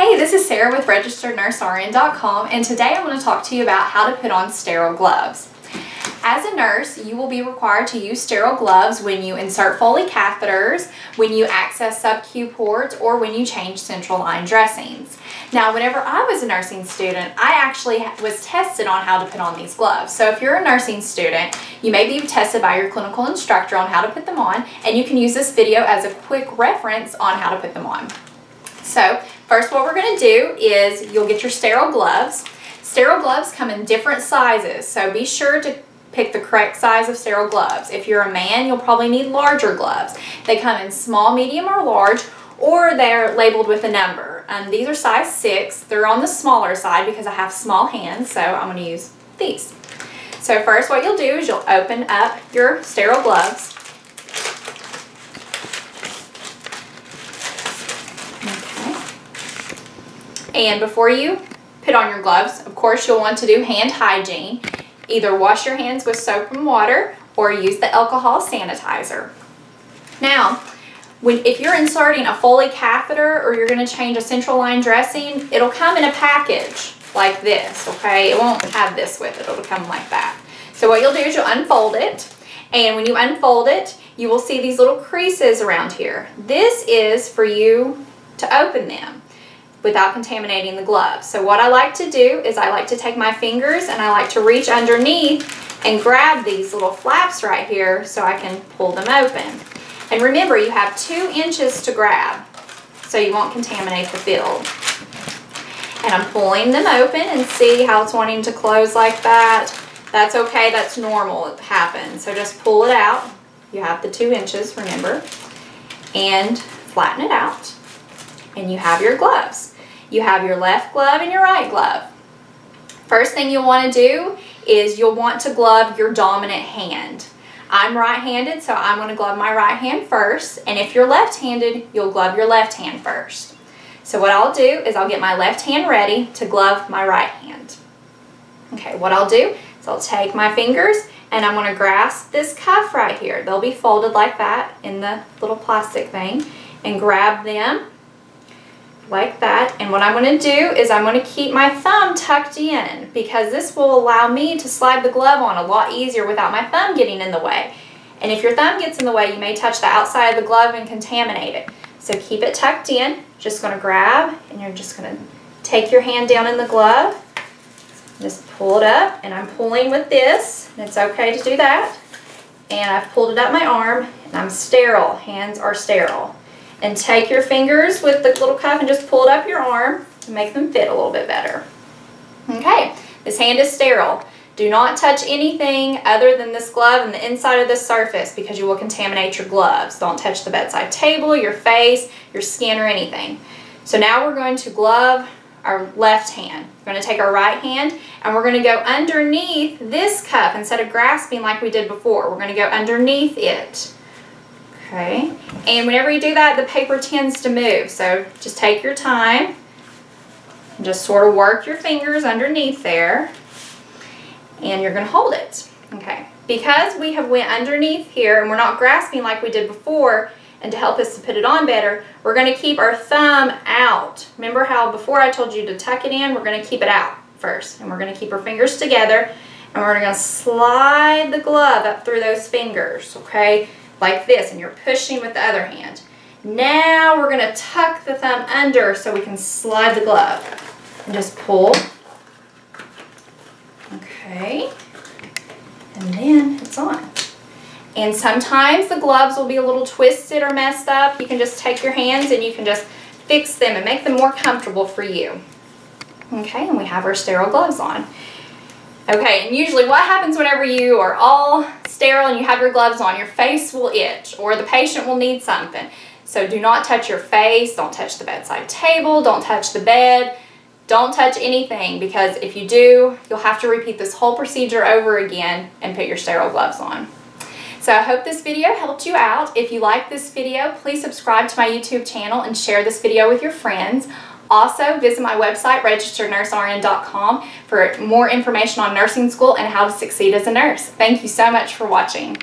Hey, this is Sarah with RegisteredNurseRN.com and today I want to talk to you about how to put on sterile gloves. As a nurse, you will be required to use sterile gloves when you insert Foley catheters, when you access sub-Q ports, or when you change central line dressings. Now, whenever I was a nursing student, I actually was tested on how to put on these gloves. So if you're a nursing student, you may be tested by your clinical instructor on how to put them on, and you can use this video as a quick reference on how to put them on. So first what we're going to do is you'll get your sterile gloves. Sterile gloves come in different sizes, so be sure to pick the correct size of sterile gloves. If you're a man, you'll probably need larger gloves. They come in small, medium, or large, or they're labeled with a number. Um, these are size 6. They're on the smaller side because I have small hands, so I'm going to use these. So first what you'll do is you'll open up your sterile gloves. And before you put on your gloves, of course you'll want to do hand hygiene. Either wash your hands with soap and water or use the alcohol sanitizer. Now, when, if you're inserting a Foley catheter or you're going to change a central line dressing, it'll come in a package like this, okay? It won't have this with it. It'll come like that. So what you'll do is you'll unfold it, and when you unfold it, you will see these little creases around here. This is for you to open them without contaminating the gloves. So what I like to do is I like to take my fingers and I like to reach underneath and grab these little flaps right here so I can pull them open. And remember, you have two inches to grab so you won't contaminate the field. And I'm pulling them open and see how it's wanting to close like that. That's okay, that's normal, it happens. So just pull it out. You have the two inches, remember. And flatten it out. And you have your gloves. You have your left glove and your right glove. First thing you'll want to do is you'll want to glove your dominant hand. I'm right-handed, so I'm going to glove my right hand first. And if you're left-handed, you'll glove your left hand first. So what I'll do is I'll get my left hand ready to glove my right hand. Okay, what I'll do is I'll take my fingers and I'm going to grasp this cuff right here. They'll be folded like that in the little plastic thing and grab them like that. And what I'm going to do is I'm going to keep my thumb tucked in because this will allow me to slide the glove on a lot easier without my thumb getting in the way. And if your thumb gets in the way, you may touch the outside of the glove and contaminate it. So keep it tucked in. Just going to grab and you're just going to take your hand down in the glove. Just pull it up and I'm pulling with this. It's okay to do that. And I've pulled it up my arm and I'm sterile. Hands are sterile. And take your fingers with the little cuff and just pull it up your arm to make them fit a little bit better. Okay, this hand is sterile. Do not touch anything other than this glove and the inside of this surface because you will contaminate your gloves. Don't touch the bedside table, your face, your skin, or anything. So now we're going to glove our left hand. We're going to take our right hand and we're going to go underneath this cuff instead of grasping like we did before. We're going to go underneath it. Okay, and whenever you do that, the paper tends to move. So just take your time and just sort of work your fingers underneath there and you're going to hold it. Okay, because we have went underneath here and we're not grasping like we did before, and to help us to put it on better, we're going to keep our thumb out. Remember how before I told you to tuck it in? We're going to keep it out first. And we're going to keep our fingers together and we're going to slide the glove up through those fingers, okay? Like this, and you're pushing with the other hand. Now we're going to tuck the thumb under so we can slide the glove. And just pull. Okay. And then it's on. And sometimes the gloves will be a little twisted or messed up. You can just take your hands and you can just fix them and make them more comfortable for you. Okay, and we have our sterile gloves on. Okay, and usually what happens whenever you are all sterile and you have your gloves on, your face will itch or the patient will need something. So do not touch your face, don't touch the bedside table, don't touch the bed, don't touch anything because if you do, you'll have to repeat this whole procedure over again and put your sterile gloves on. So I hope this video helped you out. If you like this video, please subscribe to my YouTube channel and share this video with your friends. Also, visit my website, registerednursern.com for more information on nursing school and how to succeed as a nurse. Thank you so much for watching.